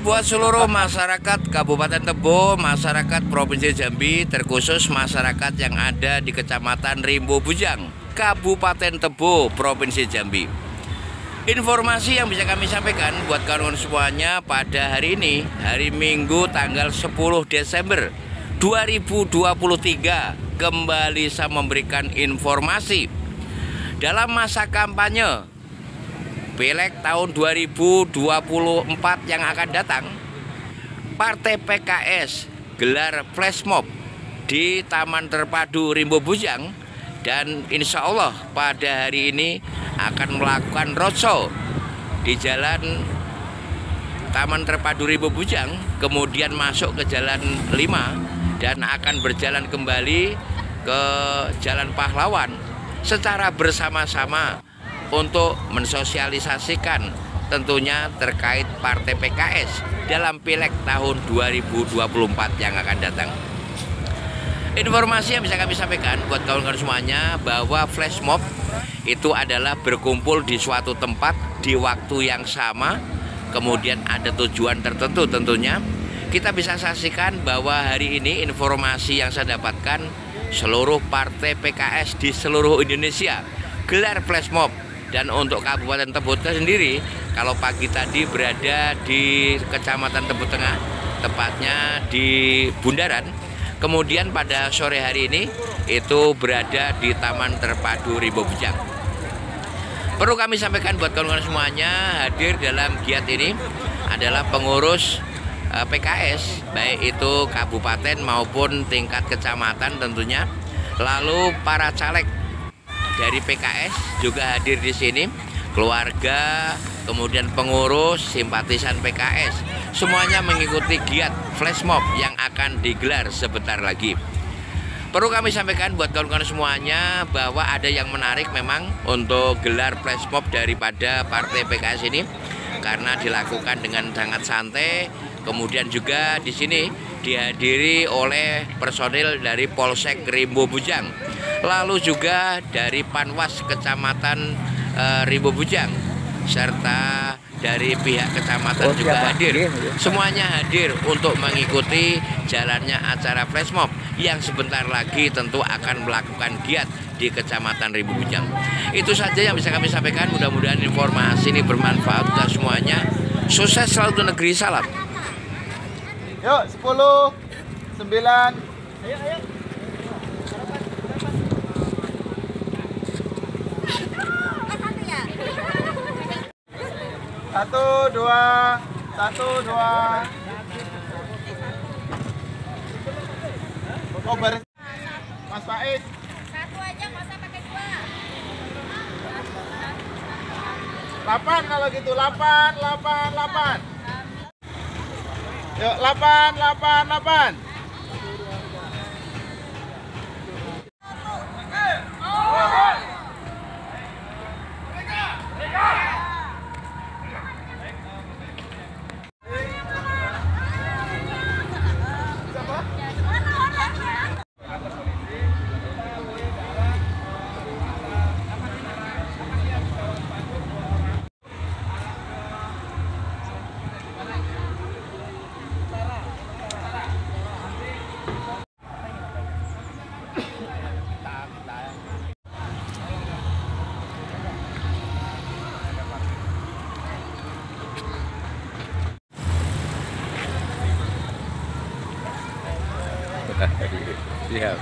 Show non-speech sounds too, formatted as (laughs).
buat seluruh masyarakat Kabupaten Tebo, masyarakat Provinsi Jambi, terkhusus masyarakat yang ada di Kecamatan Rimbo Bujang, Kabupaten Tebo, Provinsi Jambi. Informasi yang bisa kami sampaikan buat kawan-kawan semuanya pada hari ini, hari Minggu tanggal 10 Desember 2023, kembali saya memberikan informasi dalam masa kampanye Pileg tahun 2024 yang akan datang Partai PKS gelar flash mob di Taman Terpadu Rimbo Bujang dan insya Allah pada hari ini akan melakukan roadshow di jalan Taman Terpadu Rimbo Bujang kemudian masuk ke jalan 5 dan akan berjalan kembali ke Jalan Pahlawan secara bersama-sama untuk mensosialisasikan tentunya terkait Partai PKS dalam Pileg tahun 2024 yang akan datang. Informasi yang bisa kami sampaikan buat kawan-kawan semuanya bahwa flash mob itu adalah berkumpul di suatu tempat di waktu yang sama, kemudian ada tujuan tertentu tentunya. Kita bisa saksikan bahwa hari ini informasi yang saya dapatkan seluruh partai PKS di seluruh Indonesia gelar flash mob dan untuk Kabupaten Tebo sendiri kalau pagi tadi berada di Kecamatan Tebo Tengah tepatnya di Bundaran. Kemudian pada sore hari ini itu berada di Taman Terpadu Rimbo Bujang. Perlu kami sampaikan buat kawan-kawan semuanya hadir dalam giat ini adalah pengurus eh, PKS baik itu kabupaten maupun tingkat kecamatan tentunya. Lalu para caleg dari PKS juga hadir di sini. Keluarga kemudian pengurus simpatisan PKS semuanya mengikuti giat flash mob yang akan digelar sebentar lagi. Perlu kami sampaikan buat kawan-kawan semuanya bahwa ada yang menarik memang untuk gelar flash mob daripada partai PKS ini. Karena dilakukan dengan sangat santai kemudian juga di sini dihadiri oleh personil dari Polsek Rimbo Bujang lalu juga dari Panwas Kecamatan e, Rimbo Bujang serta dari pihak kecamatan oh, juga hadir. Semuanya hadir untuk mengikuti jalannya acara flash mob yang sebentar lagi tentu akan melakukan giat di Kecamatan Rimbo Bujang. Itu saja yang bisa kami sampaikan. Mudah-mudahan informasi ini bermanfaat untuk semuanya. Sukses selalu untuk negeri. Salam. Yuk, 10 9 Ayo, ayo. Satu, dua, satu, dua. Oh, baris. Mas Faiz. Satu aja, nggak usah pakai dua. Lapan kalau gitu, lapan, lapan, lapan. Yuk, 8, 8, 8. (laughs) yeah.